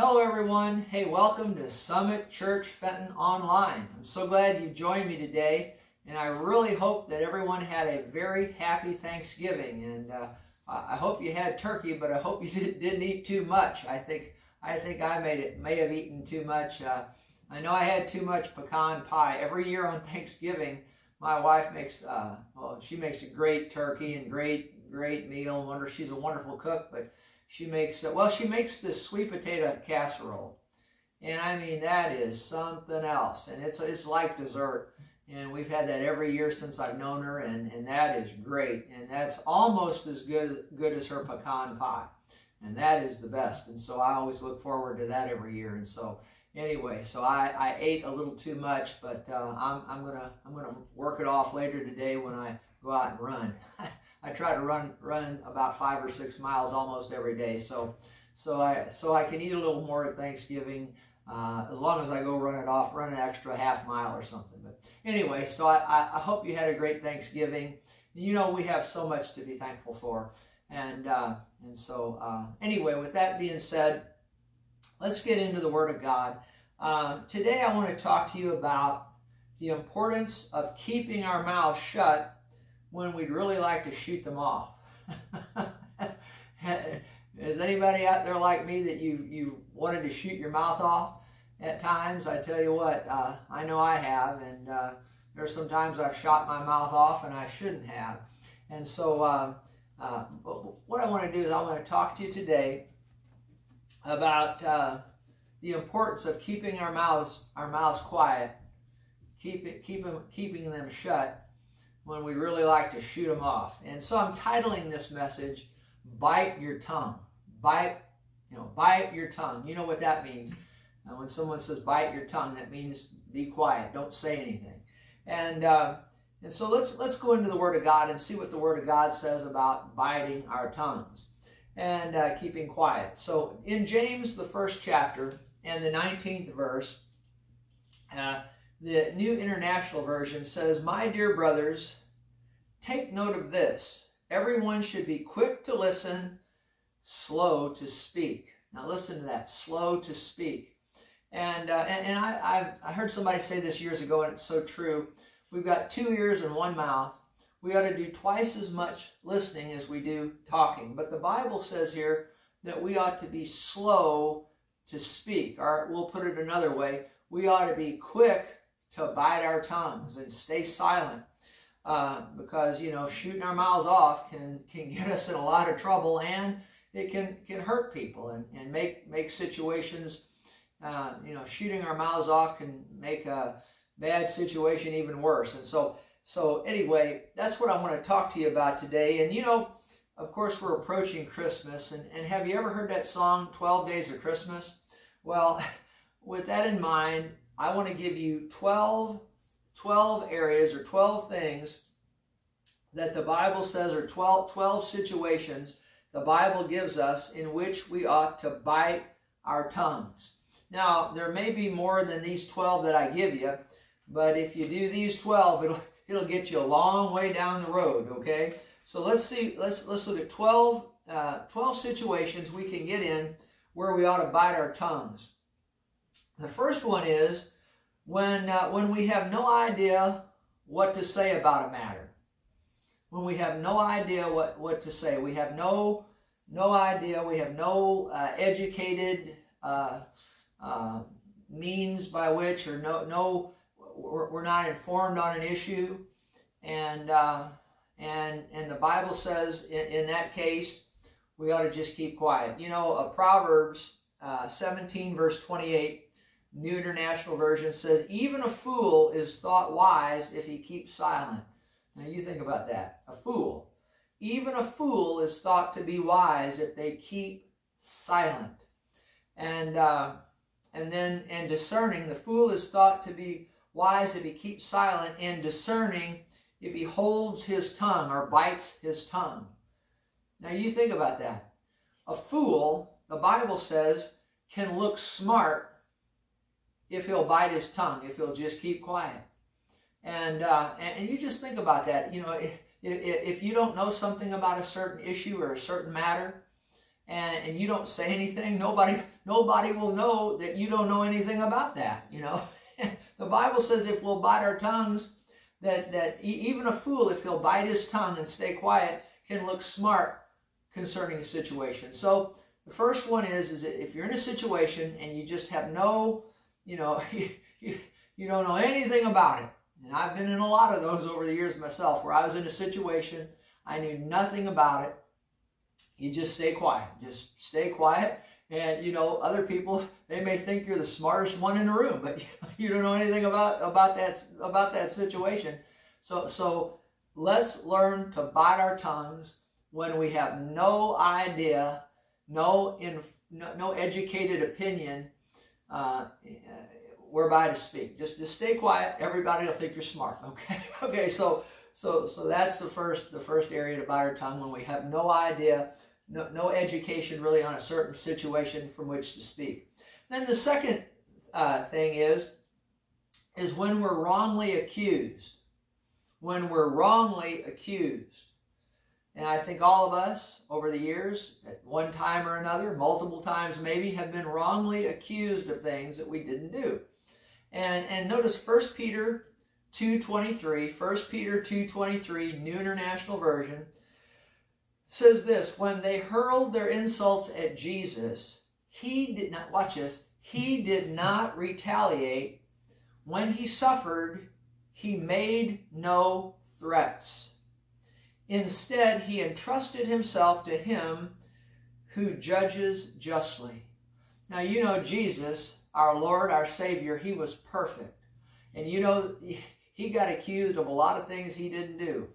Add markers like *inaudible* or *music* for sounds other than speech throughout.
Hello, everyone. Hey, welcome to Summit Church Fenton Online. I'm so glad you joined me today, and I really hope that everyone had a very happy Thanksgiving. And uh, I hope you had turkey, but I hope *laughs* you didn't eat too much. I think I think I made it may have eaten too much. Uh, I know I had too much pecan pie. Every year on *laughs* Thanksgiving, my wife makes uh, well, she makes a great turkey and great great meal. Wonder she's a wonderful cook, but she makes, well, she makes this sweet potato casserole. And I mean, that is something else. And it's, it's like dessert. And we've had that every year since I've known her, and, and that is great. And that's almost as good, good as her pecan pie. And that is the best. And so I always look forward to that every year. And so anyway, so I, I ate a little too much, but uh, I'm, I'm gonna I'm gonna work it off later today when I go out and run. *laughs* I try to run run about five or six miles almost every day. So so I so I can eat a little more at Thanksgiving. Uh, as long as I go run it off, run an extra half mile or something. But anyway, so I, I hope you had a great Thanksgiving. You know, we have so much to be thankful for. And, uh, and so uh, anyway, with that being said, let's get into the Word of God. Uh, today I want to talk to you about the importance of keeping our mouths shut when we'd really like to shoot them off. *laughs* Is anybody out there like me that you, you wanted to shoot your mouth off at times? I tell you what, uh, I know I have, and uh, there's some times I've shot my mouth off and I shouldn't have. And so uh, uh what I want to do is I want to talk to you today about uh, the importance of keeping our mouths our mouths quiet, keep it, keep them, keeping them shut, when we really like to shoot them off. And so I'm titling this message, Bite Your Tongue. Bite, you know, bite your tongue. You know what that means. When someone says bite your tongue, that means be quiet, don't say anything. And uh, and so let's let's go into the Word of God and see what the Word of God says about biting our tongues and uh, keeping quiet. So in James, the first chapter and the 19th verse, uh, the New International Version says, My dear brothers, take note of this. Everyone should be quick to listen, slow to speak. Now listen to that, slow to speak. And, uh, and, and I, I've, I heard somebody say this years ago, and it's so true. We've got two ears and one mouth. We ought to do twice as much listening as we do talking. But the Bible says here that we ought to be slow to speak. Or we'll put it another way, we ought to be quick to bite our tongues and stay silent. Uh, because, you know, shooting our mouths off can, can get us in a lot of trouble and it can, can hurt people and, and make, make situations, uh, you know, shooting our mouths off can make a bad situation even worse. And so, so anyway, that's what I want to talk to you about today. And, you know, of course, we're approaching Christmas. And, and have you ever heard that song, 12 Days of Christmas? Well, *laughs* with that in mind, I want to give you 12, 12 areas or 12 things that the Bible says are 12, 12 situations the Bible gives us in which we ought to bite our tongues. Now, there may be more than these 12 that I give you, but if you do these 12, it'll, it'll get you a long way down the road, okay? So let's see, let's, let's look at 12, uh, 12 situations we can get in where we ought to bite our tongues. The first one is when, uh, when we have no idea what to say about a matter. When we have no idea what, what to say. We have no, no idea. We have no uh, educated uh, uh means by which or no, no we're, not informed on an issue. And, uh, and, and the Bible says in, in that case, we ought to just keep quiet. You know, uh, Proverbs 17 verse 28 New International Version says, even a fool is thought wise if he keeps silent. Now you think about that. A fool. Even a fool is thought to be wise if they keep silent. And, uh, and then, and discerning, the fool is thought to be wise if he keeps silent, and discerning if he holds his tongue or bites his tongue. Now you think about that. A fool, the Bible says, can look smart if he'll bite his tongue, if he'll just keep quiet. And, uh, and, you just think about that. You know, if, if you don't know something about a certain issue or a certain matter, and, and you don't say anything, nobody nobody will know that you don't know anything about that. You know, *laughs* the Bible says if we'll bite our tongues, that that even a fool, if he'll bite his tongue and stay quiet, can look smart concerning a situation. So the first one is is if you're in a situation and you just have no, you know, *laughs* you, you, you don't know anything about it. And I've been in a lot of those over the years myself where I was in a situation, I knew nothing about it you just stay quiet. Just stay quiet. And you know, other people they may think you're the smartest one in the room, but *laughs* you don't know anything about about that about that situation. So so let's learn to bite our tongues when we have no idea, no in no, no educated opinion uh, whereby to speak. Just just stay quiet. Everybody will think you're smart. *laughs* Okay. okay. So so so that's the first the first area to bite our tongue when we have no idea no, no education really on a certain situation from which to speak. Then the second uh, thing is, is when we're wrongly accused. When we're wrongly accused. And I think all of us over the years, at one time or another, multiple times maybe, have been wrongly accused of things that we didn't do. And, and notice 1 Peter 2.23, 1 Peter 2.23, New International Version, says this when they hurled their insults at Jesus, he did not, watch this, he did not retaliate. When he suffered, he made no threats. Instead, he entrusted himself to him who judges justly. Now, you know Jesus, our Lord, our Savior, he was perfect. And you know, he got accused of a lot of things he didn't do.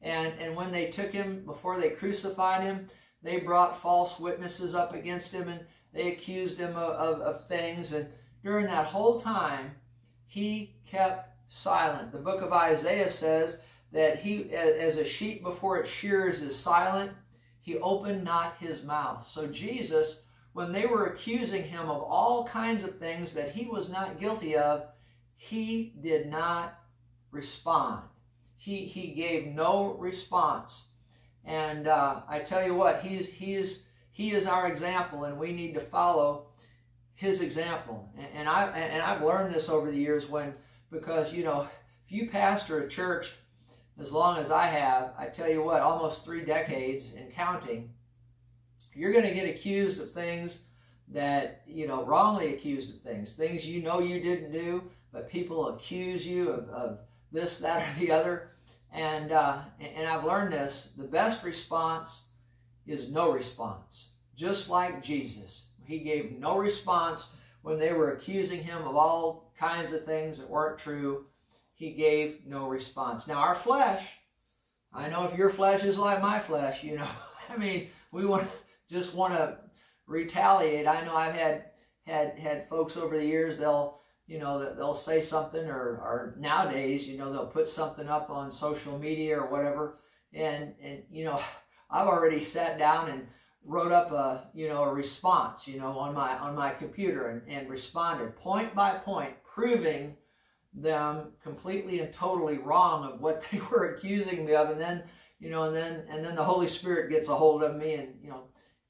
And, and when they took him, before they crucified him, they brought false witnesses up against him and they accused him of, of, of things. And during that whole time, he kept silent. The book of Isaiah says that he, as a sheep before its shears is silent, he opened not his mouth. So Jesus, when they were accusing him of all kinds of things that he was not guilty of, he did not respond he, he gave no response. And uh, I tell you what, he's, he's, he is our example, and we need to follow his example. And, and, I, and I've learned this over the years when, because, you know, if you pastor a church as long as I have, I tell you what, almost three decades and counting, you're going to get accused of things that, you know, wrongly accused of things, things you know you didn't do, but people accuse you of, of this, that, or the other. And, uh, and I've learned this, the best response is no response. Just like Jesus. He gave no response when they were accusing him of all kinds of things that weren't true. He gave no response. Now our flesh, I know if your flesh is like my flesh, you know, *laughs* I mean, we want just want to retaliate. I know I've had had had folks over the years, they'll you know, they'll say something or, or nowadays, you know, they'll put something up on social media or whatever. And, and, you know, *laughs* I've already sat down and wrote up a, you know, a response, you know, on my, on my computer and, and responded point by point, proving them completely and totally wrong of what *laughs* they were accusing me of. And then, you know, and then, and then the Holy Spirit gets a hold of me and, you know,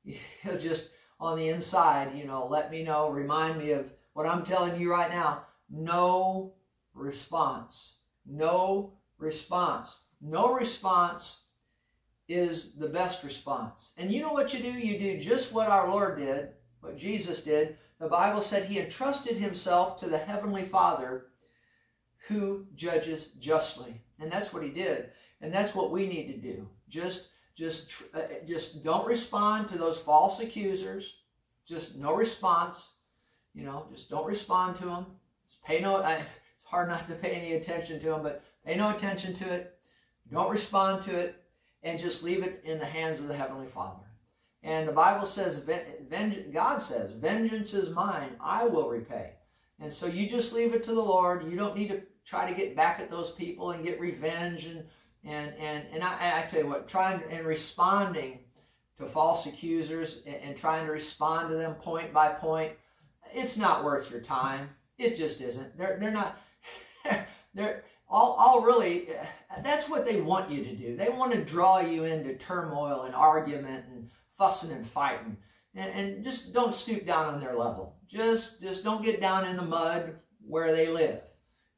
*laughs* he'll just on the inside, you know, let me know, remind me of, what I'm telling you right now, no response. No response. No response is the best response. And you know what you do? You do just what our Lord did, what Jesus did. The Bible said he entrusted himself to the Heavenly Father who judges justly. And that's what he did. And that's what we need to do. Just just uh, just don't respond to those false accusers. Just no response. You know, just don't respond to them. Just pay no. *laughs* It's hard not to pay any attention to them, but pay no attention to it. Don't respond to it, and just leave it in the hands of the Heavenly Father. And the Bible says, God says, "Vengeance is mine; I will repay." And so you just leave it to the Lord. You don't need to try to get back at those people and get revenge and and and and I, I tell you what, trying and responding to false accusers and, and, trying to respond to them point by point it's not worth your time. It just isn't. They're they're not. *laughs* They're all all really. That's what they want you to do. They want to draw you into turmoil and argument and fussing and fighting. And, and just don't stoop down on their level. Just, just don't get down in the mud where they live.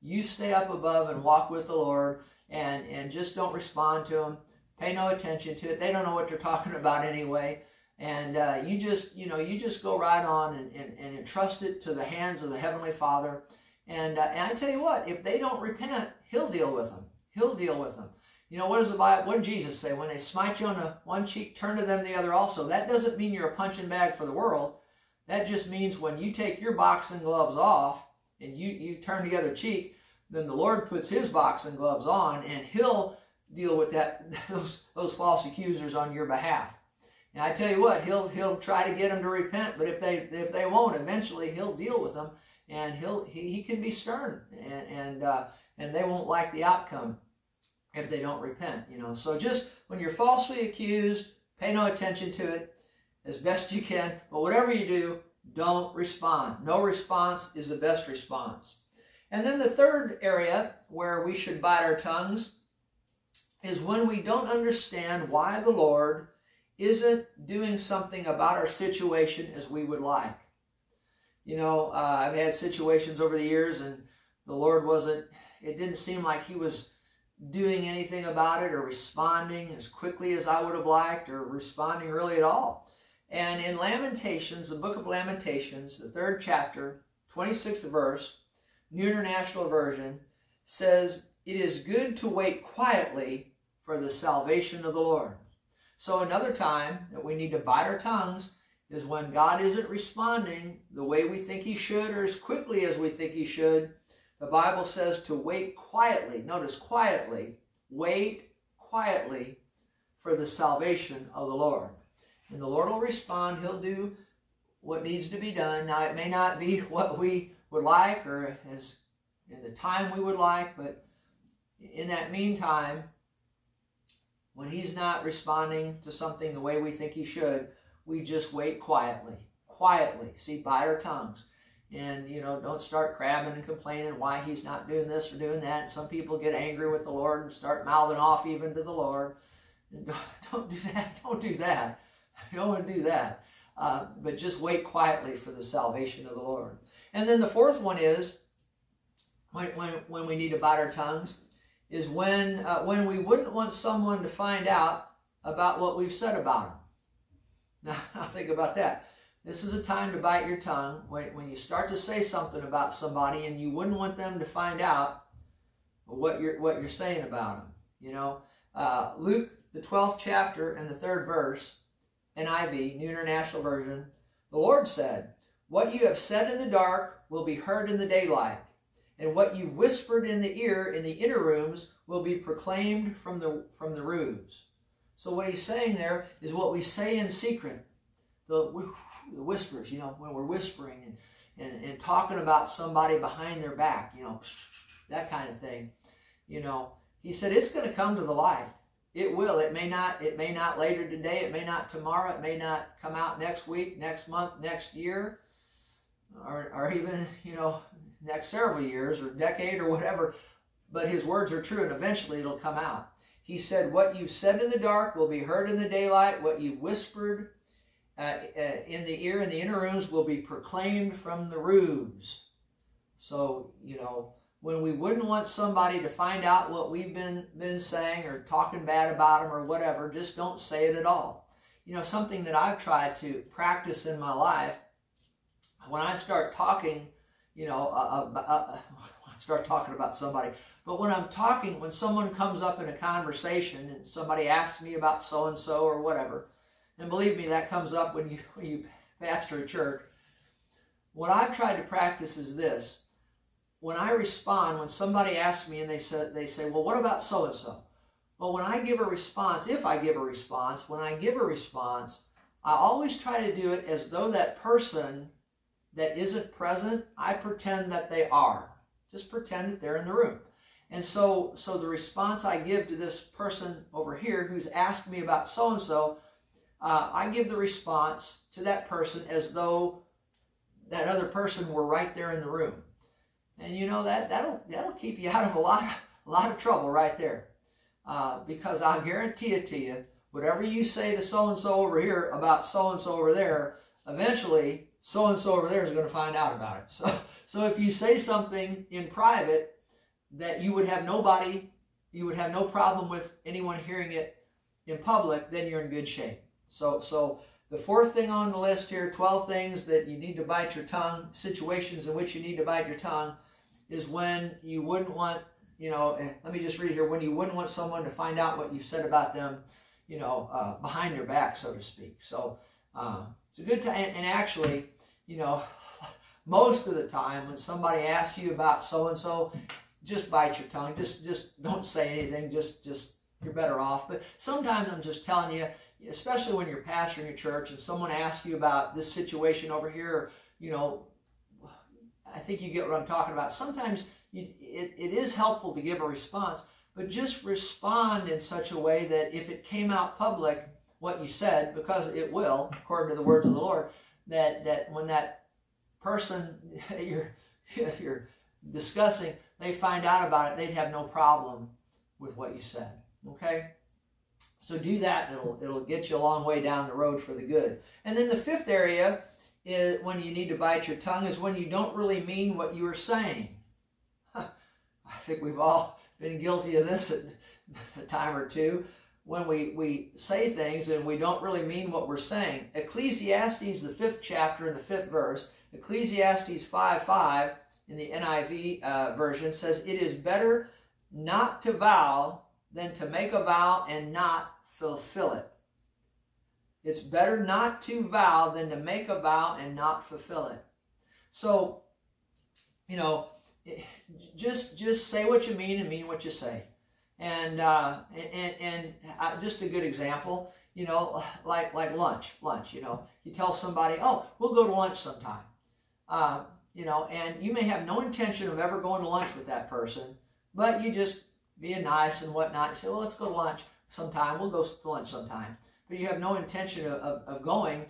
You stay up above and walk with the Lord and, and just don't respond to them. Pay no attention to it. They don't know what they're talking about anyway. And uh, you just, you know, you just go right on and, and, and entrust it to the hands of the Heavenly Father. And, uh, and I tell you what, if they don't repent, He'll deal with them. He'll deal with them. You know, what does the Bible, what did Jesus say? When they smite you on the one cheek, turn to them the other also. That doesn't mean you're a punching bag for the world. That just means when you take your boxing gloves off and you, you turn the other cheek, then the Lord puts his boxing gloves on and he'll deal with that *laughs* those, those false accusers on your behalf. And I tell you what, he'll he'll try to get them to repent, but if they if they won't, eventually he'll deal with them, and he'll he, he can be stern, and and uh, and they won't like the outcome if they don't repent, you know. So just when you're falsely accused, pay no attention to it as best you can. But whatever you do, don't respond. No response is the best response. And then the third area where we should bite our tongues is when we don't understand why the Lord isn't doing something about our situation as we would like. You know, uh, I've had situations over the years and the Lord wasn't, it didn't seem like He was doing anything about it or responding as quickly as I would have liked or responding really at all. And in Lamentations, the book of Lamentations, the third chapter, 26th verse, New International Version, says, It is good to wait quietly for the salvation of the Lord. So another time that we need to bite our tongues is when God isn't responding the way we think he should or as quickly as we think he should, the Bible says to wait quietly. Notice quietly. Wait quietly for the salvation of the Lord. And the Lord will respond. He'll do what needs to be done. Now, it may not be *laughs* what we would like or as in the time we would like, but in that meantime, when He's not responding to something the way we think He should, we just wait quietly. Quietly. See, by our tongues and you know don't start crabbing and complaining why he's not doing this or doing that and some people get angry with the lord and start mouthing off even to the lord and *laughs* don't do that don't do that you don't want to do that. Uh, but just wait quietly for the salvation of the lord. And then the fourth one is when, when, when we need to bite our tongues is when uh, when we wouldn't want someone to find out about what we've said about them now *laughs* I think about that. This is a time to bite your tongue when, when you start to say something about somebody and you wouldn't want them to find out what you're what you're saying about them. You know, uh, Luke the 12th chapter and the third verse, NIV, New International Version, the Lord said, What you have said in the dark will be heard in the daylight, and what you whispered in the ear in the inner rooms will be proclaimed from the from the roofs. So what he's saying there is what we say in secret. The the whispers, you know, when we're whispering and, and, and talking about somebody behind their back, you know, that kind of thing. You know, he said it's going to come to the light. It will. It may not. It may not later today. It may not tomorrow. It may not come out next week, next month, next year, or, or even you know next several years or decade or whatever. But his words are true, and eventually it'll come out. He said, "What you've said in the dark will be heard in the daylight. What you've whispered uh, uh, in the ear in the inner rooms will be proclaimed from the roofs. So, you know, when we wouldn't want somebody to find out what we've been, been saying or talking bad about them or whatever, just don't say it at all. You know, something that I've tried to practice in my life, when I start talking, you know, uh, uh, uh start talking about somebody, but when I'm talking, when someone comes up in a conversation and somebody asks me about so-and-so or whatever, and believe me, that comes up when you, *laughs* when you pastor a church. What I've tried to practice is this. When I respond, when somebody asks me and they say, they say well, what about so-and-so? Well, when I give a response, if I give a response, when I give a response, I always try to do it as though that person that isn't present, I pretend that they are. Just pretend that they're in the room. And so, so the response I give to this person over here who's asked me about so-and-so, uh, I give the response to that person as though that other person were right there in the room. And you know that that'll that'll keep you out of a lot of, a lot of trouble right there, uh, because I'll guarantee it to you. whatever you say to so and so over here about so and so over there, eventually so and so over there is going to find out about it. So, so if you say something in private that you would have nobody, you would have no problem with anyone hearing it in public, then you're in good shape. So, so the fourth thing on the list here, 12 things that you need to bite your tongue, situations in which you need to bite your tongue, is when you wouldn't want, you know, eh, let me just read here, when you wouldn't want someone to find out what you've said about them, you know, uh, behind your back, so to speak. So uh, it's a good time, and, actually, you know, *laughs* most of the time when somebody asks you about so and so, just bite your tongue. Just just don't say anything. Just just you're better off. But sometimes I'm just telling you, especially when you're pastoring a church and someone asks you about this situation over here, you know, I think you get what I'm talking about. Sometimes you, it, it is helpful to give a response, but just respond in such a way that if it came out public, what you said, because it will, according to the words of the Lord, that, that when that person *laughs* you're, *laughs* you're discussing, they find out about it, they'd have no problem with what you said. Okay? So do that, and it'll, it'll get you a long way down the road for the good. And then the fifth area is when you need to bite your tongue is when you don't really mean what you are saying. *laughs* I think we've all been guilty of this at *laughs* a time or two when we, we say things and we don't really mean what we're saying. Ecclesiastes, the fifth chapter and the fifth verse, Ecclesiastes 5 5 in the NIV uh, version says, It is better not to vow than to make a vow and not fulfill it. It's better not to vow than to make a vow and not fulfill it. So, you know, just just say what you mean and mean what you say. And uh, and and uh, just a good example, you know, like like lunch, lunch. You know, you tell somebody, "Oh, we'll go to lunch sometime," uh, you know, and you may have no intention of ever going to lunch with that person, but you just being nice and whatnot. You say, "Well, let's go to lunch sometime. We'll go to lunch sometime," but you have no intention of, of, of going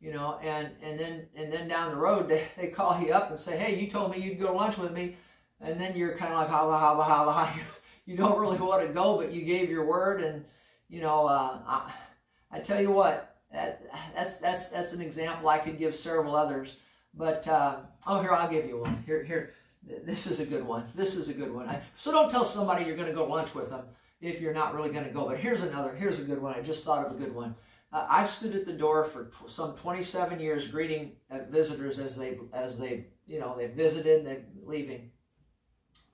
you know, and and then and then down the road *laughs* they, call you up and say, hey, you told me you'd go to lunch with me, and then you're kind of like, ha ha ha ha ha *laughs* you don't really want to go, but you gave your word, and you know, uh, I, I, tell you what, that, that's that's that's an example. I could give several others, but uh, oh, here I'll give you one. Here, here, this is a good one. This is a good one. I, so don't tell somebody you're going to go lunch with them if you're not really going to go. But here's another. Here's a good one. I just thought of a good one. Uh, I've stood at the door for some 27 years, greeting uh, visitors as they as they you know they visited, they're leaving,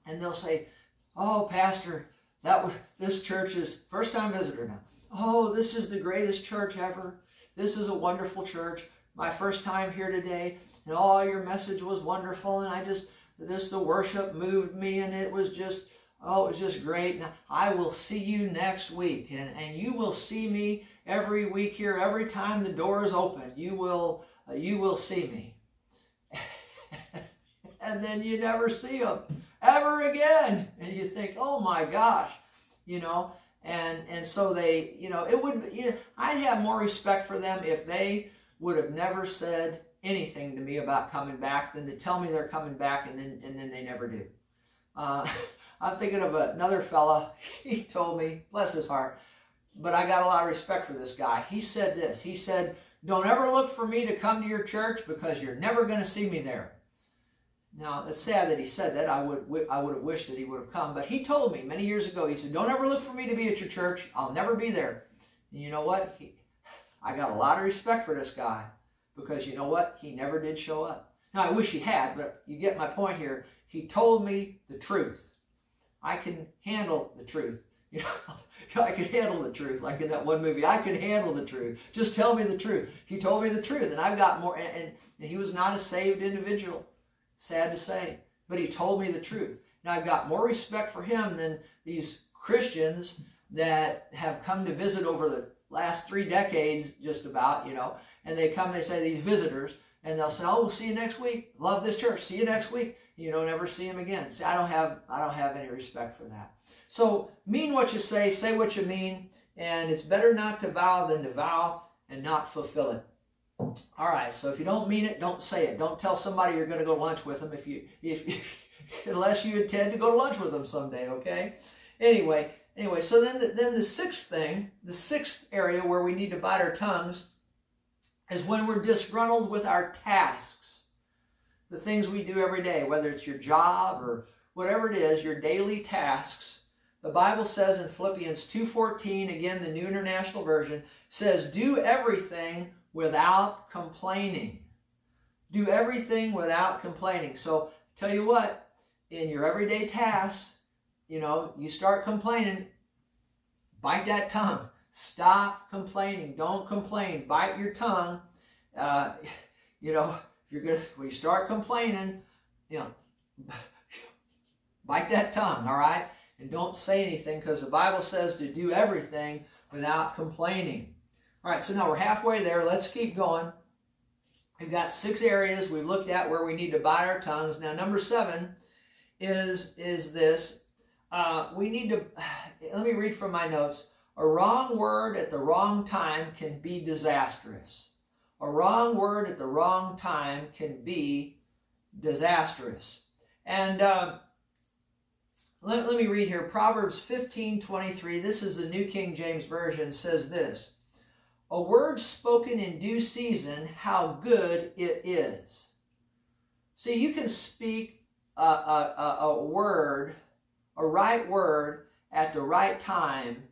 and they'll say Oh, Pastor, that was this church is first time visitor now. Oh, this is the greatest church ever. This is a wonderful church. My first time here today, and all oh, your message was wonderful, and I just this the worship moved me, and it was just oh, it was just great. I will see you next week, and and you will see me every week here. Every time the door is open, you will uh, you will see me. *laughs* and then you never see them ever again. And you think, oh my gosh, you know, and and so they, you know, it would, you know, I'd have more respect for them if they would have never said anything to me about coming back than to tell me they're coming back and then and then they never do. Uh, *laughs* I'm thinking of another fella. *laughs* He told me, bless his heart, but I got a lot of respect for this guy. He said this. He said, "Don't ever look for me to come to your church because you're never going to see me there." Now, it's sad that he said that. I would, I would have wished that he would have come. But he told me many years ago, he said, Don't ever look for me to be at your church. I'll never be there. And you know what? He, I got a lot of respect for this guy because you know what? He never did show up. Now, I wish he had, but you get my point here. He told me the truth. I can handle the truth. *laughs* You know, I can handle the truth. Like in that one movie, I can handle the truth. Just tell me the truth. He told me the truth, and I've got more. And, and he was not a saved individual. Sad to say. But he told me the truth. Now I've got more respect for him than these Christians that have come to visit over the last three decades, just about, you know, and they come, they say, these visitors, and they'll say, oh, we'll see you next week. Love this church. See you next week. You don't ever see him again. See, I don't have, I don't have any respect for that. So mean what you say, say what you mean, and it's better not to vow than to vow and not fulfill it. All right, so if you don't mean it, don't say it. Don't tell somebody you're going to go lunch with them if you, if, if *laughs* unless you intend to go to lunch with them someday, okay? Anyway, anyway, so then the, then the sixth thing, the sixth area where we need to bite our tongues is when we're disgruntled with our tasks. The things we do every day, whether it's your job or whatever it is, your daily tasks. The Bible says in Philippians 2.14, again, the New International Version, says, do everything without complaining. Do everything without complaining. So, tell you what, in your everyday tasks, you know, you start complaining, bite that tongue. Stop complaining. Don't complain. Bite your tongue. Uh, *laughs* you know, you're gonna when you start complaining, you know, *laughs* bite that tongue. All right, and don't say anything because the Bible says to do everything without complaining. All right, so now we're halfway there. Let's keep going. We've got six areas we've looked at where we need to bite our tongues. Now, number seven is is this. Uh, we need to. *sighs* Let me read from my notes. A wrong word at the wrong time can be disastrous. A wrong word at the wrong time can be disastrous. And uh, let, let me read here. Proverbs 15, 23. This is the New King James Version. Says this. A word spoken in due season, how good it is. See, you can speak a, a, a, a word, a right word, at the right time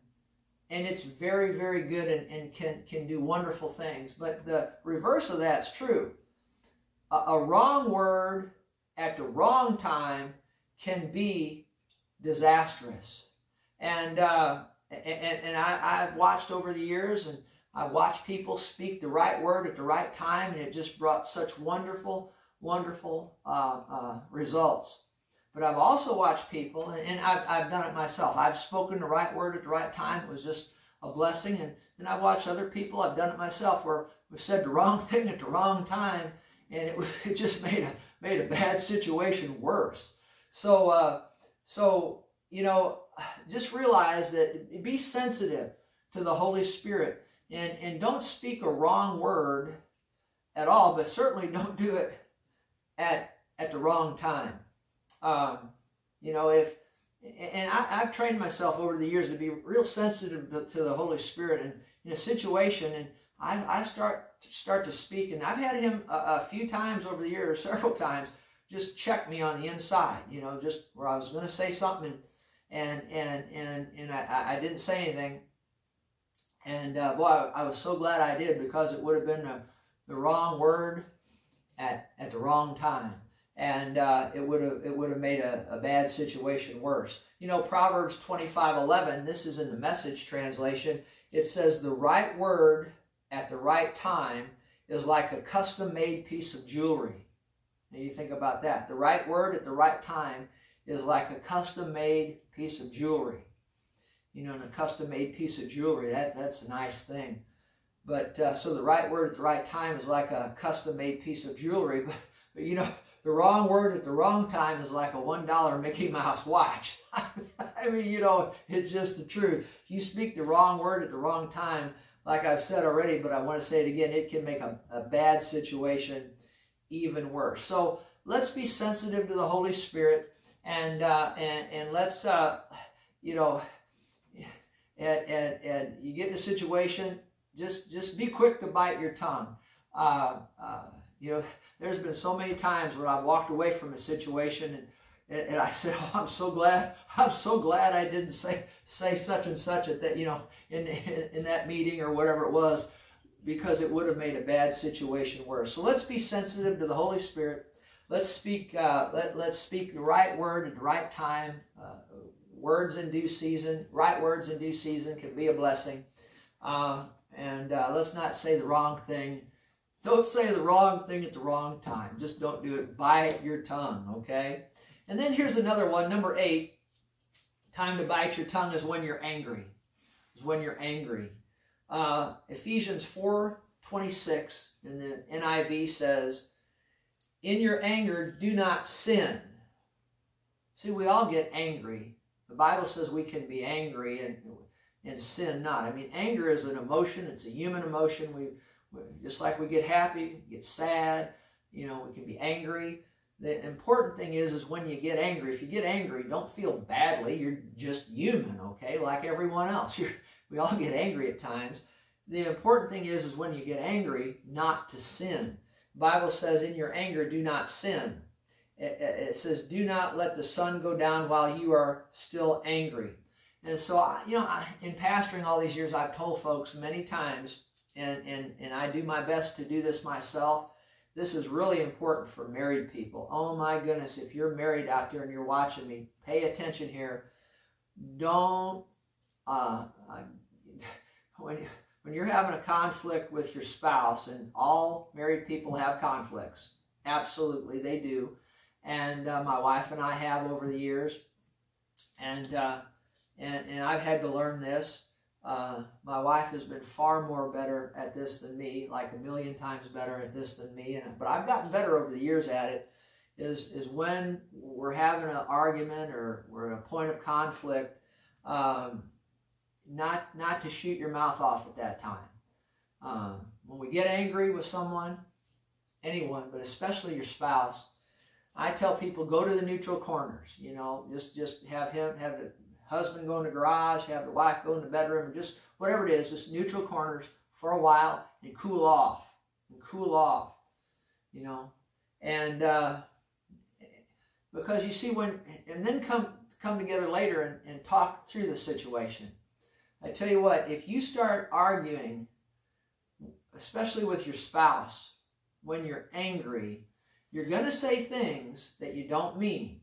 and it's very, very good and, and can, can do wonderful things. But the reverse of that's true. A, a wrong word at the wrong time can be disastrous. And, uh, and, and I, I've watched over the years and I've watched people speak the right word at the right time and it just brought such wonderful, wonderful uh, uh, results. But I've also watched people, and, I've, I've done it myself. I've spoken the right word at the right time. It was just a blessing. And then I've watched other people, I've done it myself, where we've said the *laughs* wrong thing at the wrong time, and it, *laughs* it just made a, made a bad situation worse. So, uh, so, you know, *sighs* just realize that be sensitive to the Holy Spirit and, and don't speak a wrong word at all, but certainly don't do it at, at the wrong time. Um, you know, if and I, have trained myself over the years to be real sensitive to, to the Holy Spirit and in a situation, and I, I start start to speak, and I've had him a, a, few times over the years, *laughs* several times, just check me on the inside, you know, just where I was going to say something, and and and and I, I didn't say anything, and uh, boy, I, I was so glad I did because it would have been the, the wrong word at at the wrong time and uh, it would have it would have made a, a, bad situation worse. You know, Proverbs 25, 11, this is in the message translation. It says, the right word at the right time is like a custom-made piece of jewelry. Now you think about that. The right word at the right time is like a custom-made piece of jewelry. You know, and a custom-made piece of jewelry, that, that's a nice thing. But uh, so the right word at the right time is like a custom-made piece of jewelry. *laughs* But, but you know, the wrong word at the wrong time is like a $1 Mickey Mouse watch. *laughs* I mean, you know, it's just the truth. You speak the wrong word at the wrong time, like I've said already, but I want to say it again, it can make a, a bad situation even worse. So let's be sensitive to the Holy Spirit and, uh, and, and let's, uh, you know, and, and, and you get in a situation, just, just be quick to bite your tongue. Uh, uh you know, there's been so many times when I've walked away from a situation and, and, and I said, "Oh, I'm so glad. *laughs* I'm so glad I didn't say say such and such at that, you know, in, in *laughs* in that meeting or whatever it was, because it would have made a bad situation worse." So let's be sensitive to the Holy Spirit. Let's speak. Uh, let let's speak the right word at the right time. Uh, words in due season. Right words in due season can be a blessing. Um, and uh, let's not say the wrong thing don't say the wrong thing at the wrong time. Just don't do it. Bite your tongue, okay? And then here's another one, number eight. Time to bite your tongue is when you're angry. Is when you're angry. Uh, Ephesians 4, 26 in the NIV says, In your anger, do not sin. See, we all get angry. The Bible says we can be angry and, and sin not. I mean, anger is an emotion. It's a human emotion. We just like we get happy, get sad, you know, we can be angry. the important thing is, is when you get angry, if you get angry, don't feel badly. You're just human, okay? Like everyone else. *laughs* You're, we all get angry at times. The important thing is, is when you get angry, not to sin. The Bible says, in your anger, do not sin. It, it says, do not let the sun go down while you are still angry. And so, I, you know, I, in pastoring all these years, I've told folks many times, and, and, and I do my best to do this myself, this is really important for married people. Oh my goodness, if you're married out there and you're watching me, pay attention here. Don't, uh, uh *laughs* when, when you're having a conflict with your spouse, and all married people have conflicts, absolutely they do. And uh, my wife and I have over the years. And, uh, and, and I've had to learn this. Uh, my wife has been far more better at this than me, like a million times better at this than me. And, but I've gotten better over the years at it. Is is when we're having an argument or we're at a point of conflict, um, not not to shoot your mouth off at that time. Um, when we get angry with someone, anyone, but especially your spouse, I tell people go to the neutral corners. You know, just just have him have husband go in the garage, have the wife go in the bedroom, or just whatever it is, just neutral corners for a while and cool off and cool off, you know. And uh, because you see when, and then come come together later and, and talk through the situation. I tell you what, if you start arguing, especially with your spouse, when you're angry, you're going to say things that you don't mean.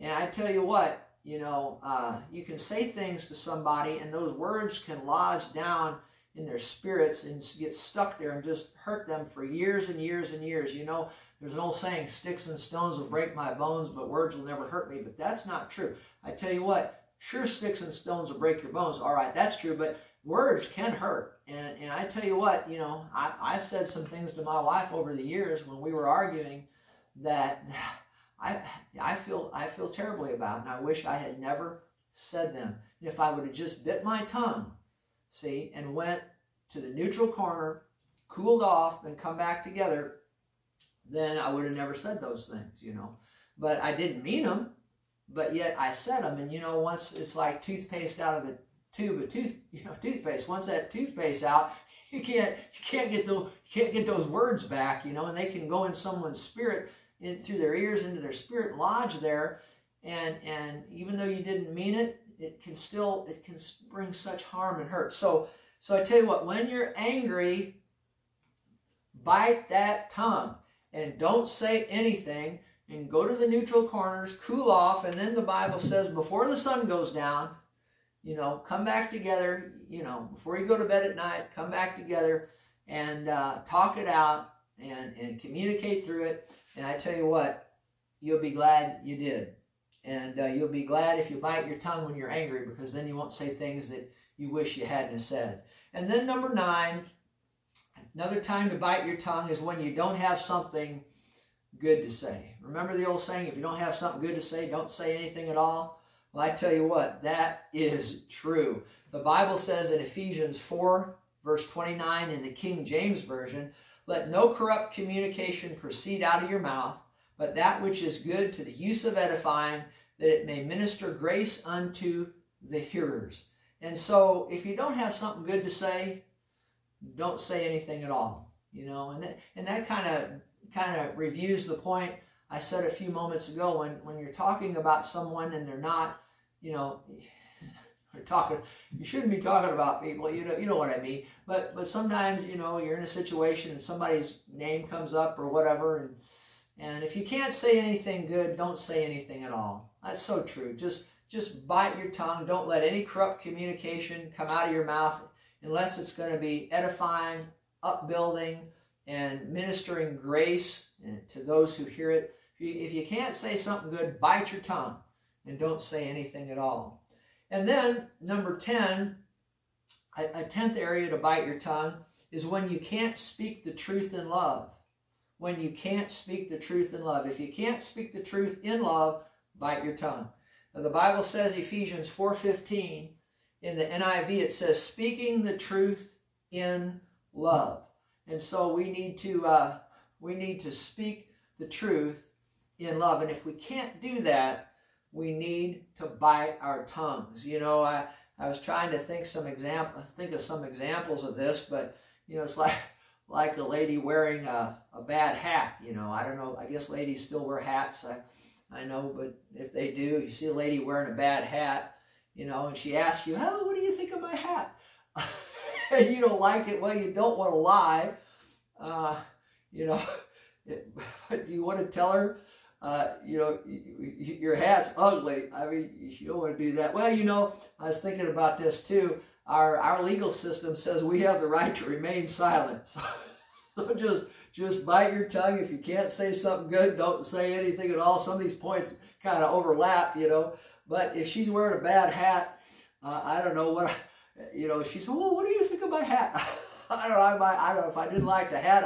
And I tell you what, you know, uh, you can say things to somebody and those words can lodge down in their spirits and get stuck there and just hurt them for years and years and years. You know, there's an old saying, sticks and stones will break my bones, but words will never hurt me. But that's not true. I tell you what, sure, sticks and stones will break your bones. All right, that's true, but words can hurt. And, and I tell you what, you know, I, I've said some things to my wife over the years when we were arguing that I, feel I feel terribly about, and I wish I had never said them. If I would have just bit my tongue, see, and went to the neutral corner, cooled off, then come back together, then I would have never said those things, you know. But I didn't mean them, but yet I said them. And you know, once it's like toothpaste out of the tube of tooth, *laughs* you know, toothpaste. Once that toothpaste out, *laughs* you can't you can't get those you can't get those words back, you know, and they can go in someone's spirit in, through their ears into their spirit lodge there. And, and even though you didn't mean it, it can still, it can bring such harm and hurt. So, so I tell you what, when you're angry, bite that tongue and don't say anything and go to the neutral corners, cool off, and then the Bible says before the sun goes down, you know, come back together, you know, before you go to bed at night, come back together and uh, talk it out and, and communicate through it. And I tell you what, you'll be glad you did. And uh, you'll be glad if you bite your tongue when you're angry because then you won't say things that you wish you hadn't said. And then number nine, another time to bite your tongue is when you don't have something good to say. Remember the old saying, if you don't have something good to say, don't say anything at all? Well, I tell you what, that is true. The Bible says in Ephesians 4, verse 29 in the King James Version, let no corrupt communication proceed out of your mouth, but that which is good to the use of edifying, that it may minister grace unto the hearers. And so, if you don't have something good to say, don't say anything at all. You know, and that, and that kind of kind of reviews the point I said a few moments ago when when you're talking about someone and they're not, you know, talking, you shouldn't be talking about people. You know, you know what I mean. But but sometimes you know you're in a situation and somebody's name comes up or whatever, and and if you can't say anything good, don't say anything at all. That's so true. Just just bite your tongue. Don't let any corrupt communication come out of your mouth unless it's going to be edifying, upbuilding, and ministering grace to those who hear it. If you, if you can't say something good, bite your tongue and don't say anything at all. And then, number 10, a, tenth area to bite your tongue is when you can't speak the truth in love. When you can't speak the truth in love. If you can't speak the truth in love, bite your tongue. Now, the Bible says, Ephesians 4.15, in the NIV, it says, speaking the truth in love. And so we need to, uh, we need to speak the truth in love. And if we can't do that, we need to bite our tongues. You know, I, I was trying to think some example, think of some examples of this, but you know, it's *laughs* like like a lady wearing a, a bad hat. You know, I don't know. I guess ladies still wear hats. I I know, but if they do, you see a lady wearing a bad hat, you know, and she asks you, "Oh, what do you think of my hat?" *laughs* and you don't like it. Well, you don't want to lie. Uh, you know, *laughs* but do you want to tell her? Uh, you know, your hat's ugly. I mean, you don't want to do that. Well, you know, I was thinking about this too. Our our legal system says we have the right to remain silent. *laughs* So, so just just bite your tongue. If you can't say something good, don't say anything at all. Some of these points kind of overlap, you know. But if she's wearing a bad hat, uh, I don't know what, I, *laughs* you know, she said, well, what do you think of my hat? *laughs* I don't know. I, might, I don't know if I didn't like the hat.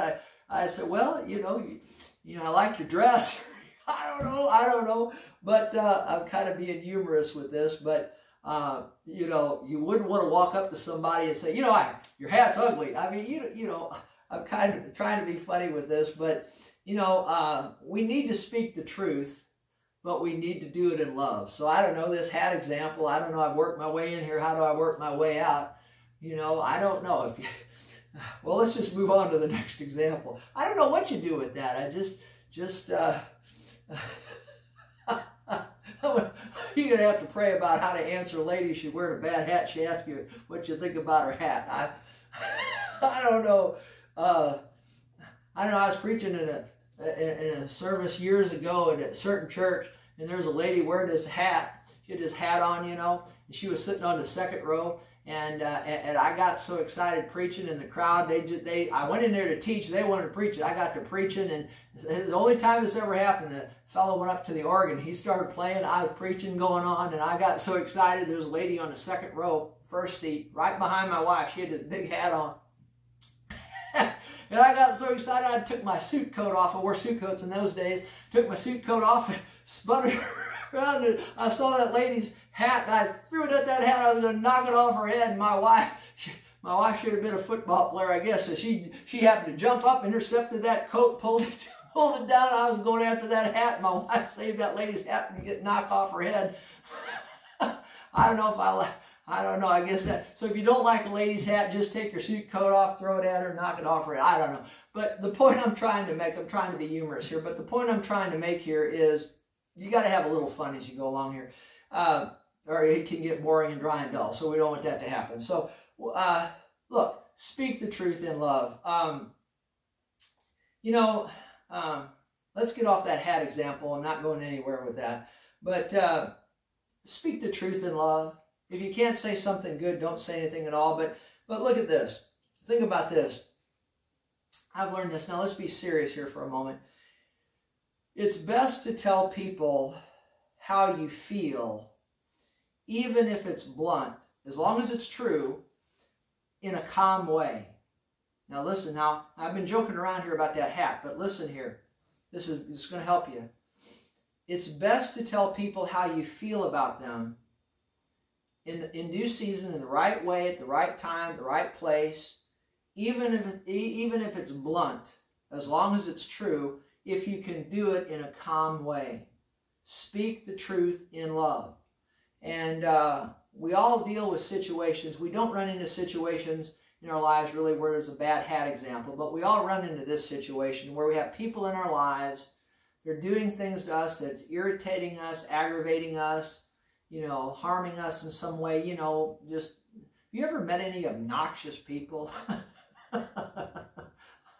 I, I said, well, you know, you, you know, I like your dress. *laughs* I don't know. I don't know. But uh, I'm kind of being humorous with this. But, uh, you know, you wouldn't want to walk up to somebody and say, you know, I, your hat's ugly. I mean, you, you know, *laughs* I'm kind of trying to be funny with this, but you know, uh, we need to speak the truth, but we need to do it in love. So I don't know this hat example. I don't know. I've worked my way in here. How do I work my way out? You know, I don't know. If you, *laughs* well, let's just move on to the next example. I don't know what you do with that. I just, just. Uh, *laughs* You're gonna have to pray about how to answer a lady. She wearing a bad hat. She asks you what you think about her hat. I, *laughs* I don't know. Uh, I don't know. I was preaching in a in a service years ago at a certain church, and there was a lady wearing this hat. She had this hat on, you know, and she was sitting on the second row. And, uh, and, I got so excited preaching in the crowd. They just, they I went in there to teach. They wanted to preach it. I got to preaching, and the only time this ever happened. The fellow went up to the organ. He started playing. I was preaching going on, and I got so excited. There was a lady on the second row, first seat, right behind my wife. She had this big hat on. *laughs* and I got so excited I took my suit coat off. I wore suit coats in those days. Took my suit coat off and *laughs* spun it around. And I saw that lady's hat and I threw it at that hat. I was going to knock it off her head. And my wife, she, my wife should have been a football player, I guess. So she she happened to jump up, intercepted that coat, pulled it, *laughs* pulled it down. I was going after that hat. My wife saved that lady's hat from getting knocked off her head. *laughs* I don't know if I like. I don't know. I guess that. So if you don't like a lady's hat, just take your suit coat off, throw it at her, knock it off her. Head. I don't know. But the point I'm trying to make, I'm trying to be humorous here, but the point I'm trying to make here is you got to have a little fun as you go along here. Uh, or it can get boring and dry and dull. So we don't want that to happen. So uh, look, speak the truth in love. Um, you know, um, let's get off that hat example. I'm not going anywhere with that. But uh, speak the truth in love. If you can't say something good, don't say anything at all. But but look at this. Think about this. I've learned this. Now let's be serious here for a moment. It's best to tell people how you feel, even if it's blunt, as long as it's true, in a calm way. Now listen, now I've been joking around here about that hat, but listen here. This is, this is going to help you. It's best to tell people how you feel about them in, in due season, in the right way, at the right time, the right place, even if, even if it's blunt, as long as it's true, if you can do it in a calm way. Speak the truth in love. And uh, we all deal with situations. We don't run into situations in our lives really where there's a bad hat example, but we all run into this situation where we have people in our lives, they're doing things to us that's irritating us, aggravating us, you know, harming us in some way, you know, just, you ever met any obnoxious people? *laughs*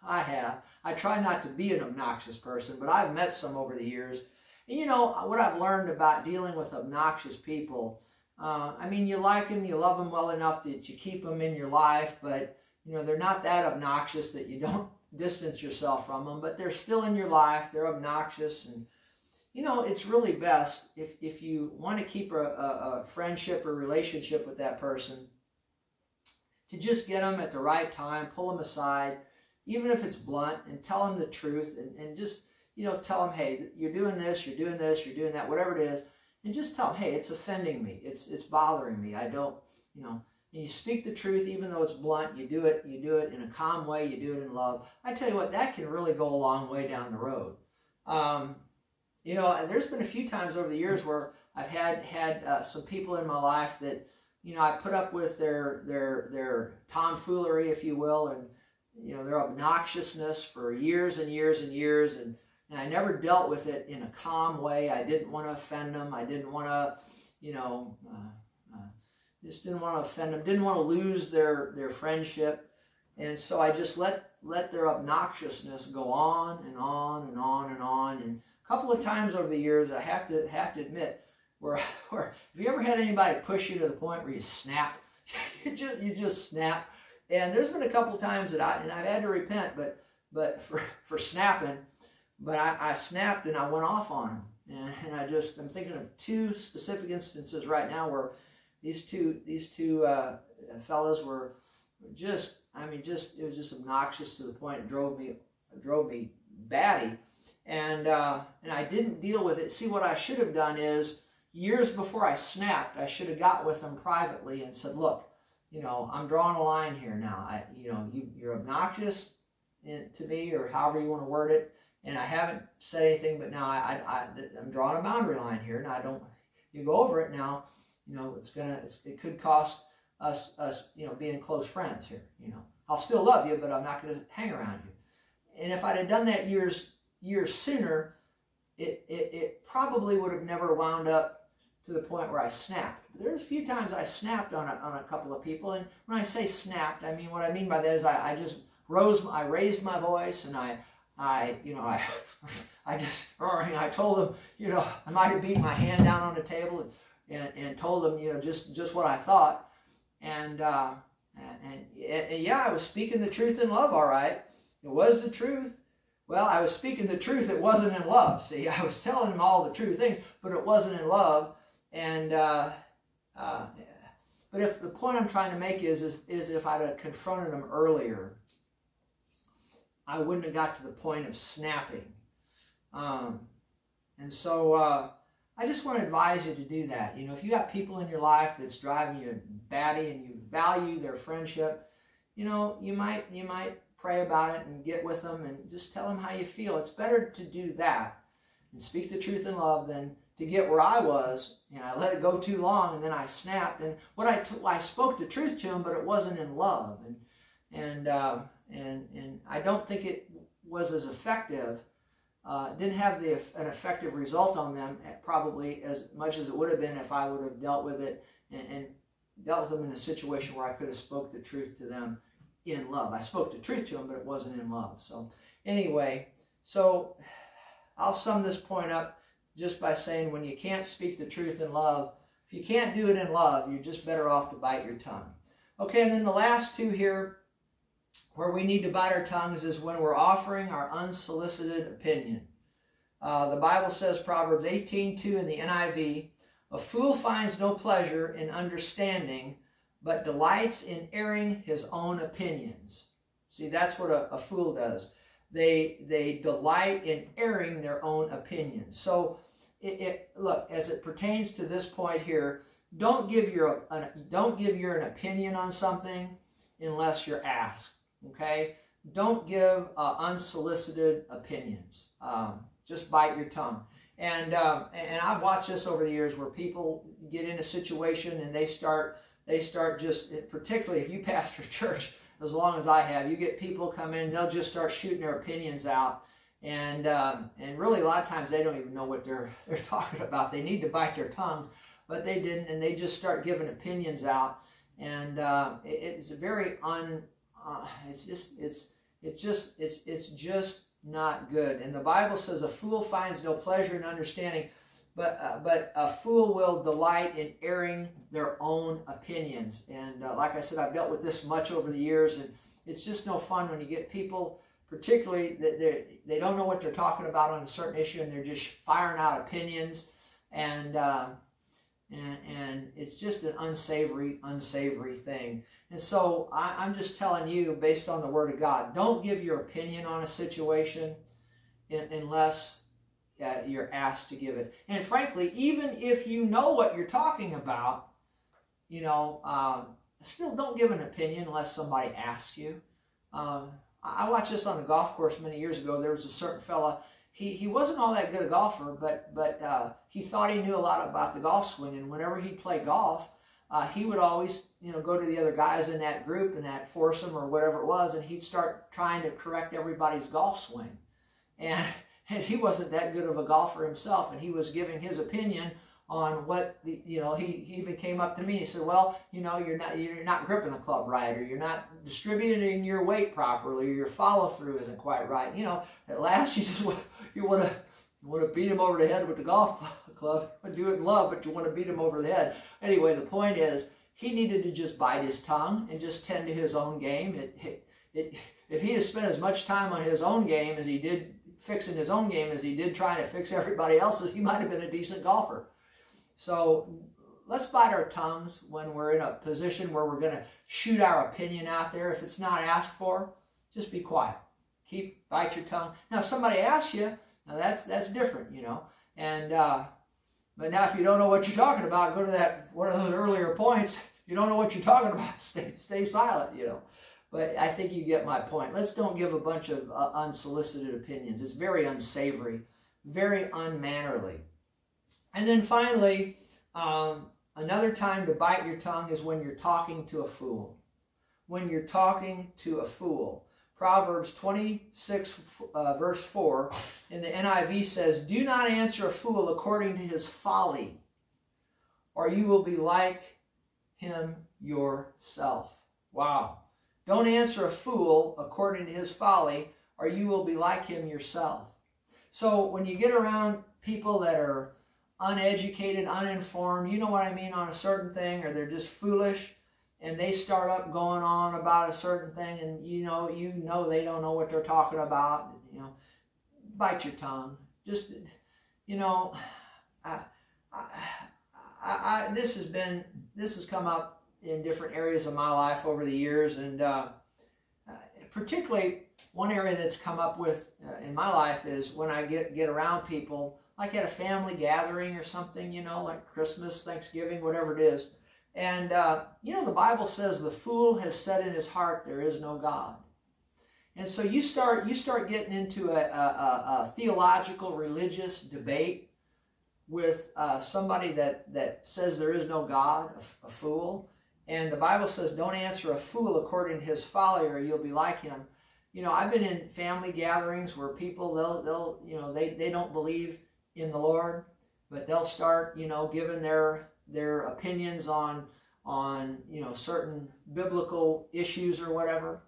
I have. I try not to be an obnoxious person, but I've met some over the years. And you know, what I've learned about dealing with obnoxious people, uh, I mean, you like them, you love them well enough that you keep them in your life, but, you know, they're not that obnoxious that you don't *laughs* distance yourself from them, but they're still in your life. They're obnoxious and you know, it's really best if, if you want to keep a, a, a friendship or relationship with that person to just get them at the right time, pull them aside, even if it's blunt, and tell them the truth and, and just, you know, tell them, hey, you're doing this, you're doing this, you're doing that, whatever it is, and just tell them, hey, it's offending me, it's, it's bothering me, I don't, you know, you speak the truth even though it's blunt, you do it, you do it in a calm way, you do it in love. I tell you what, that can really go a long way down the road. Um, you know, and there's been a few times over the years where I've had had uh, some people in my life that, you know, I put up with their their their tomfoolery, if you will, and you know their obnoxiousness for years and years and years, and and I never dealt with it in a calm way. I didn't want to offend them. I didn't want to, you know, uh, uh, just didn't want to offend them. Didn't want to lose their their friendship, and so I just let let their obnoxiousness go on and on and on and on. And a couple of times over the years, I have to have to admit, where *laughs* where have you ever had anybody push you to the point where you snap? *laughs* you just you just snap. And there's been a couple times that I and I've had to repent, but but *laughs* for for snapping but I, I snapped and I went off on him. And, and, I just, I'm thinking of two specific instances right now where these two, these two uh, fellows were just, I mean, just, it was just obnoxious to the point it drove me, drove me batty. And, uh, and I didn't deal with it. See, what I should have done is, years before I snapped, I should have got with them privately and said, look, you know, I'm drawing a line here now. I, you know, you, you're obnoxious to me or however you want to word it and I haven't said anything, but now I, I, I am drawing a boundary line here, and I don't. You go over it now, you know it's gonna. It could cost us us you know being close friends here. You know, I'll still love you, but I'm not gonna hang around you. And if I'd have done that years years sooner, it it, it probably would have never wound up to the point where I snapped. There's a few times I snapped on a, on a couple of people, and when I say snapped, I mean what I mean by that is I, I just rose, I raised my voice, and I I, you know, I, *laughs* I just, I told them, you know, I might have beat my hand down on the table and, and, and told them, you know, just, just what I thought. And, uh, and, and, and yeah, I was speaking the truth in love, all right. It was the truth. Well, I was speaking the truth. It wasn't in love. See, *laughs* I was telling them all the true things, but it wasn't in love. And, uh, uh, but if the point I'm trying to make is, is, is if I'd have confronted them earlier, I wouldn't have got to the point of snapping. Um, and so uh, I just want to advise you to do that. You know, if you got people in your life that's driving you batty and you value their friendship, you know, you might you might pray about it and get with them and just tell them how you feel. It's better to do that and speak the truth in love than to get where I was. And I let it go too long and then I snapped. And what I, I spoke the truth to him, but it wasn't in love. And and uh, and and I don't think it was as effective. Uh, didn't have the an effective result on them probably as much as it would have been if I would have dealt with it and, and dealt with them in a situation where I could have spoke the truth to them in love. I spoke the truth to them, but it wasn't in love. So anyway, so I'll sum this point up just by saying when you can't speak the truth in love, if you can't do it in love, you're just better off to bite your tongue. Okay, and then the last two here where we need to bite our tongues is when we're offering our unsolicited opinion. Uh, the Bible says, Proverbs 18:2 in the NIV, a fool finds no pleasure in understanding, but delights in airing his own opinions. See, that's what a, a fool does. They they delight in airing their own opinions. So, it, it, look as it pertains to this point here. Don't give your an, don't give your an opinion on something unless you're asked. Okay? Don't give uh, unsolicited opinions. Um, just bite your tongue. And um, and I've watched this over the years where people get in a situation and they start they start just particularly if you *laughs* pastor church as long as I have, you get people come in, they'll just start shooting their opinions out. And um, and really a lot of times they don't even know what they're *laughs* they're talking about. They need to bite their tongues, but they didn't, and they just start giving opinions out. And uh, it, it's very un uh, it's just it's it's just it's it's just not good. And the Bible says a fool finds no pleasure in understanding, but uh, but a fool will delight in airing their own opinions. And uh, like I said, I've dealt with this much over the years, and it's just no fun when you get people, particularly that they they don't know what they're talking about on a certain issue, and they're just firing out opinions, and uh, and, and it's just an unsavory, unsavory thing. And so I, am just telling you, based on the Word of God, don't give your opinion on a situation unless uh, you're asked to give it. And frankly, even if you know what you're talking about, you know, um, still don't give an opinion unless somebody asks you. Um, I watched this on the golf course many years ago. There was a certain fella he, he wasn't all that good a golfer, but but uh, he thought he knew a lot about the golf swing. And whenever he'd play golf, uh, he would always you know go to the other guys in that group in that foursome or whatever it was, and he'd start trying to correct everybody's golf swing. And *laughs* and he wasn't that good of a golfer himself, and he was giving his opinion on what the, you know he, he even came up to me and said well you know you're not you're not gripping the club right or you're not distributing your weight properly or your follow through isn't quite right. You know at last *laughs* he says well, you want to you want to beat him over the head with the golf *laughs* club do it in love but you want to beat him over the head. Anyway the point is he needed to just bite his tongue and just tend to his own game. It, it, it if he had spent as much time on his own game as he did fixing his own game as he did trying to fix everybody else's he might have been a decent golfer so let's bite our tongues when we're in a position where we're going to shoot our opinion out there. If it's not asked for, just be quiet. Keep bite your tongue. Now, if somebody asks you, now that's that's different, you know. And uh, but now, if you don't know what you're talking about, go to that one of those earlier points. If you don't know what you're talking about, *laughs* stay stay silent, you know. But I think you get my point. Let's don't give a bunch of uh, unsolicited opinions. It's very unsavory, very unmannerly. And then finally, um, another time to bite your tongue is when you're talking to a fool. When you're talking to a fool. Proverbs 26, uh, verse 4 in the NIV says, Do not answer a fool according to his folly, or you will be like him yourself. Wow. Don't answer a fool according to his folly, or you will be like him yourself. So when you get around people that are uneducated, uninformed, you know what I mean, on a certain thing, or they're just foolish, and they start up going on about a certain thing, and you know, you know they don't know what they're talking about. You know, bite your tongue. Just, you know, I, I, I, I this has been, this has come up in different areas of my life over the years, and uh, particularly one area that's come up with uh, in my life is when I get get around people like at a family gathering or something, you know, like Christmas, Thanksgiving, whatever it is. And, uh, you know, the Bible says the fool has said in his heart, there is no God. And so you start, you start getting into a, a, a theological, religious debate with uh, somebody that, that says there is no God, a, a fool. And the Bible says, don't answer a fool according to his folly or you'll be like him. You know, I've been in family gatherings where people, they'll, they'll you know, they, they don't believe in the Lord, but they'll start, you know, giving their their opinions on on you know certain biblical issues or whatever,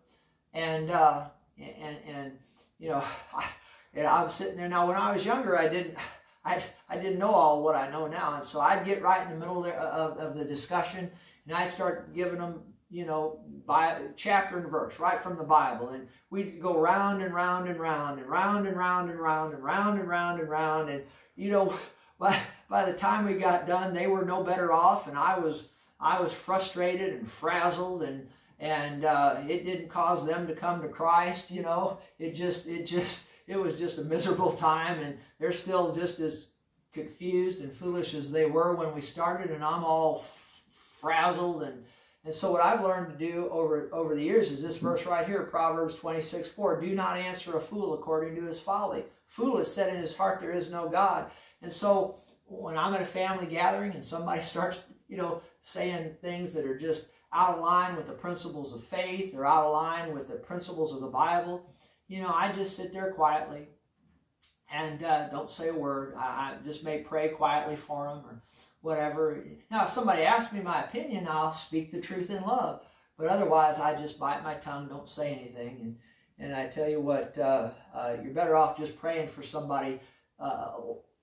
and uh, and and you know, I, *laughs* and I'm sitting there now. When I was younger, I didn't. *laughs* I, I didn't know all what I know now, and so I'd get right in the middle of, of, of the discussion, and I'd start giving them you know, by chapter and verse, right from the Bible. And we'd go round and round and round and round and round and round and round and round and round. And, you know, *laughs* by, by the time we got done, they were no better off. And I was, I was frustrated and frazzled and, and uh, it didn't cause them to come to Christ, you know. It just, it just, it was just a miserable time. And they're still just as confused and foolish as they were when we started. And I'm all frazzled and, and so what I've learned to do over, over the years is this verse right here, Proverbs 26, 4. Do not answer a fool according to his folly. Fool has said in his heart, there is no God. And so when I'm at a family gathering and somebody *laughs* starts, you know, saying things that are just out of line with the principles of faith or out of line with the principles of the Bible, you know, I just sit there quietly and uh, don't say a word. I, I just may pray quietly for them or whatever. Now, if somebody asks me my opinion, I'll speak the truth in love. But otherwise, I just bite my tongue, don't say anything. And, and I tell you what, uh, uh, you're better off just praying for somebody uh,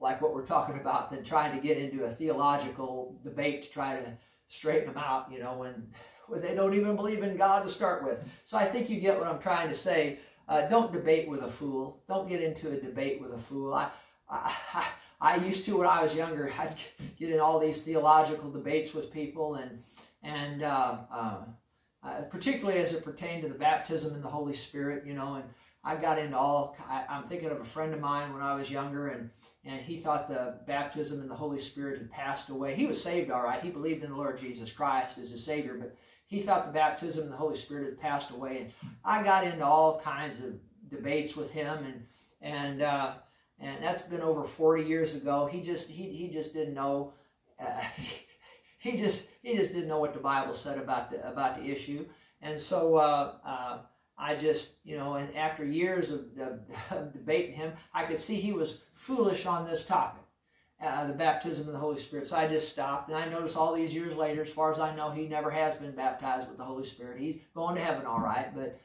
like what we're talking about than trying to get into a theological debate to try to straighten them out, you know, when, when they don't even believe in God to start with. So I think you get what I'm trying to say. Uh, don't debate with a fool. Don't get into a debate with a fool. I, I, *laughs* I used to when I was younger. *laughs* I'd get in all these theological debates with people, and and uh, uh, uh, particularly as it pertained to the baptism in the Holy Spirit, you know. And I got into all. I, I'm thinking of a friend of mine when I was younger, and and he thought the baptism in the Holy Spirit had passed away. He was saved, all right. He believed in the Lord Jesus Christ as his Savior, but he thought the baptism in the Holy Spirit had passed away. And I got into all kinds of debates with him, and and uh, and that's been over 40 years ago. He just he, he just didn't know. Uh, *laughs* he just he just didn't know what the Bible said about the about the issue, and so uh, uh, I just you know, and after years of, of, *laughs* of, debating him, I could see he was foolish on this topic, uh, the baptism of the Holy Spirit. So I just stopped, and I notice all these years later, as far as I know, he never has been baptized with the Holy Spirit. He's going to heaven all right, but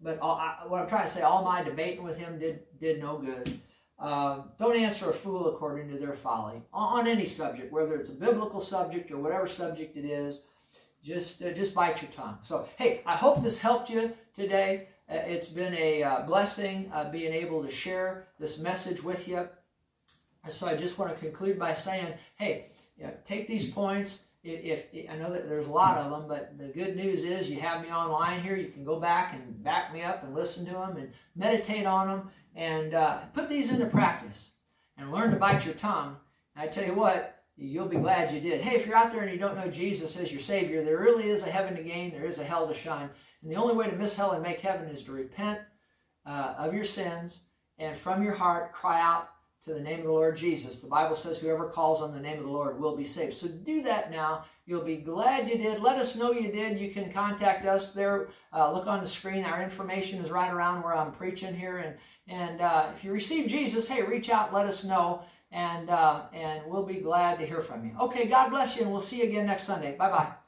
but all, I, what I'm trying to say, all my debating with him did did no good. Uh, don't answer a fool according to their folly on any subject, whether it's a biblical subject or whatever subject it is. Just, uh, just bite your tongue. So, hey, I hope this helped you today. Uh, it's been a uh, blessing uh, being able to share this message with you. So, I just want to conclude by saying, hey, you know, take these points. If, if, I know that there's a lot of them, but the good news is you have me online here. You can go back and back me up and listen to them and meditate on them and uh, put these into practice and learn to bite your tongue. And I tell you what, you'll be glad you did. Hey, if you're out there and you don't know Jesus as your Savior, there really is a heaven to gain, there is a hell to shine. And the only way to miss hell and make heaven is to repent uh, of your sins and from your heart cry out to the name of the Lord Jesus. The Bible says whoever calls on the name of the Lord will be saved. So do that now. You'll be glad you did. Let us know you did. You can contact us there. Uh, look on the screen. Our information is right around where I'm preaching here. And, and uh, if you receive Jesus, hey, reach out, let us know, and, uh, and we'll be glad to hear from you. Okay, God bless you, and we'll see you again next Sunday. Bye-bye.